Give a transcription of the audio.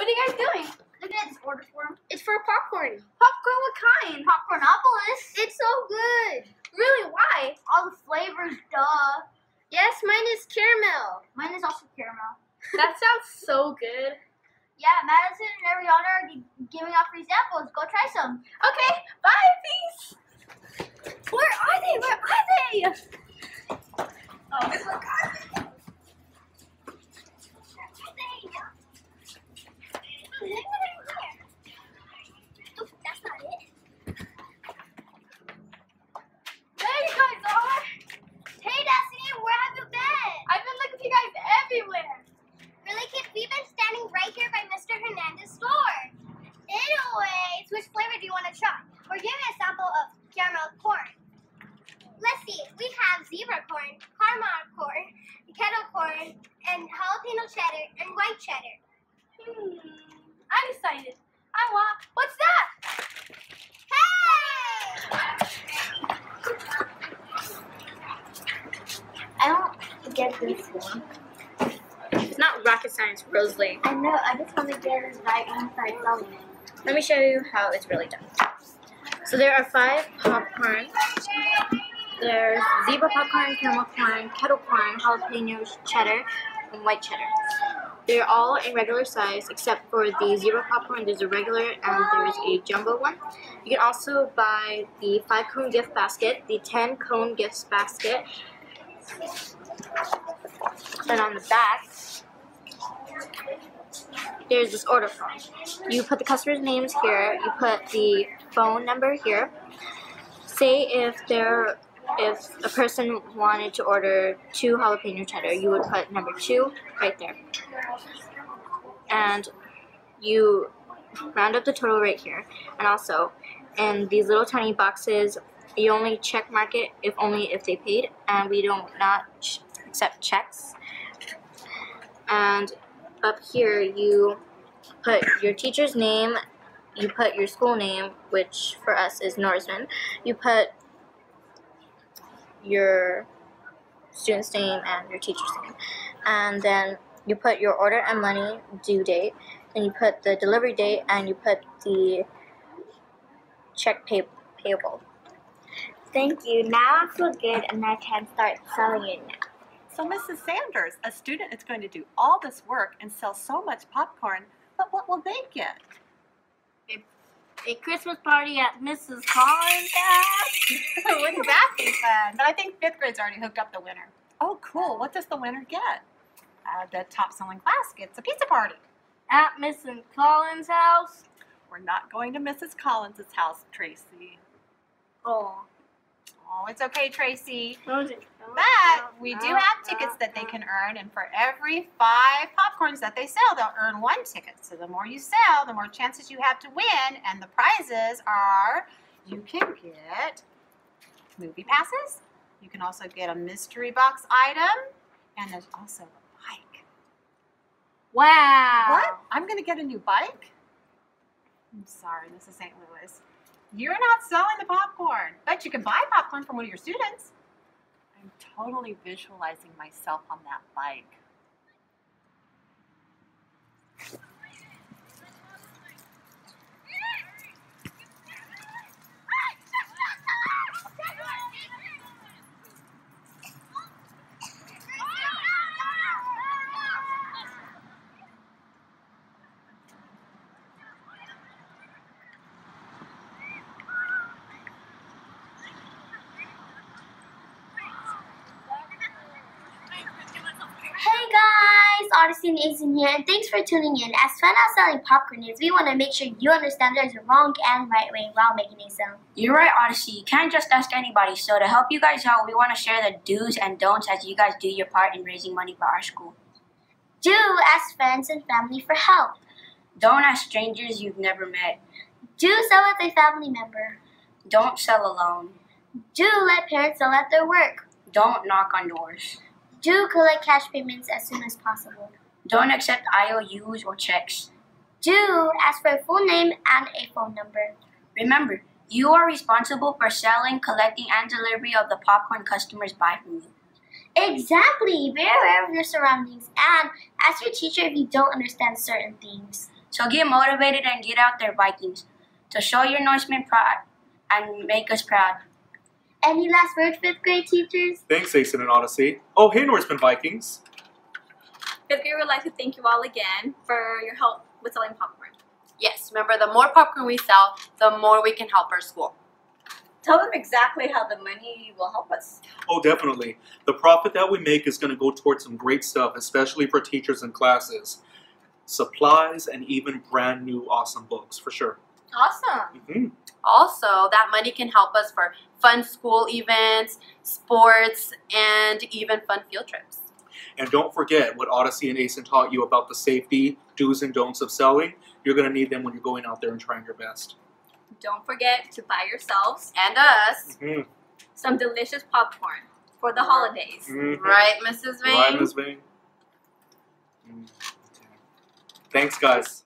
What are you guys doing? Look at this order form. It's for popcorn. Popcorn, what kind? Popcornopolis. It's so good. Really? Why? All the flavors, duh. Yes, mine is caramel. Mine is also caramel. That sounds so good. Yeah, Madison and Ariana are giving out free samples. Go try some. Okay, bye, peace. Where are they? Where are they? Oh, look at it. That's not it. There you guys are. Hey, Destiny, where have you been? I've been looking for you guys everywhere. Really, kid? We've been standing right here by Mr. Hernandez's store. Anyways, which flavor do you want to try? We're giving a sample of caramel corn. Let's see. We have zebra corn, caramel corn, kettle corn, and jalapeno cheddar and white cheddar. Hmm. I'm excited. I want. What's that? Hey! I don't get this one. It's not rocket science, Rosalie. I know. I just want to get it right and start selling it. Let me show you how it's really done. So there are five popcorn. There's zebra popcorn, caramel corn, kettle corn, jalapeno cheddar, and white cheddar. They're all in regular size except for the zebra popcorn. There's a regular and there's a jumbo one. You can also buy the five cone gift basket, the ten cone gift basket. Then on the back, there's this order form. You put the customer's names here. You put the phone number here. Say if there, if a person wanted to order two jalapeno cheddar, you would put number two right there, and you round up the total right here. And also, in these little tiny boxes, you only check mark it if only if they paid, and we don't not accept checks. And up here you put your teacher's name, you put your school name, which for us is Norseman. You put your student's name and your teacher's name. And then you put your order and money due date, and you put the delivery date, and you put the check pay- payable. Thank you. Now I feel good and I can start selling it now. So, Mrs. Sanders, a student is going to do all this work and sell so much popcorn, but what will they get? A Christmas party at Mrs. Collins' house. Wouldn't that be fun? But I think fifth grade's already hooked up the winner. Oh, cool. What does the winner get? Uh, the top selling class gets a pizza party. At Mrs. Collins' house. We're not going to Mrs. Collins' house, Tracy. Oh. Oh, it's okay, Tracy. But But we do have tickets that they can earn, and for every five popcorns that they sell, they'll earn one ticket. So the more you sell, the more chances you have to win, and the prizes are you can get movie passes, you can also get a mystery box item, and there's also a bike. Wow. What? I'm going to get a new bike? I'm sorry, this is St. Louis. You're not selling the popcorn, but you can buy popcorn from one of your students. I'm totally visualizing myself on that bike. Hey guys, Odyssey and Asen here, and thanks for tuning in. As fun as selling popcorn is, we want to make sure you understand there's a wrong and right way while making a sale. You're right, Odyssey. You can't just ask anybody. So to help you guys out, we want to share the do's and don'ts as you guys do your part in raising money for our school. Do ask friends and family for help. Don't ask strangers you've never met. Do sell with a family member. Don't sell alone. Do let parents sell at their work. Don't knock on doors. Do collect cash payments as soon as possible. Don't accept IOUs or checks. Do ask for a full name and a phone number. Remember, you are responsible for selling, collecting, and delivery of the popcorn customers buy from you. Exactly. Be aware of your surroundings and ask your teacher if you don't understand certain things. So get motivated and get out there, Vikings, to show your Norseman pride and make us proud. Any last words, fifth grade teachers? Thanks, Asen and Odyssey. Oh, hey, Norseman Vikings. Fifth grade would like to thank you all again for your help with selling popcorn. Yes, remember, the more popcorn we sell, the more we can help our school. Tell them exactly how the money will help us. Oh, definitely. The profit that we make is going to go towards some great stuff, especially for teachers and classes. Supplies and even brand new awesome books, for sure. Awesome. hmm Also, that money can help us for fun school events, sports, and even fun field trips. And don't forget what Odyssey and Asen taught you about the safety, do's and don'ts of selling. You're going to need them when you're going out there and trying your best. Don't forget to buy yourselves And us. hmm some delicious popcorn for the holidays. Right, Mrs. Vane? Right, Ms. Vane? Mm, okay. Thanks, guys.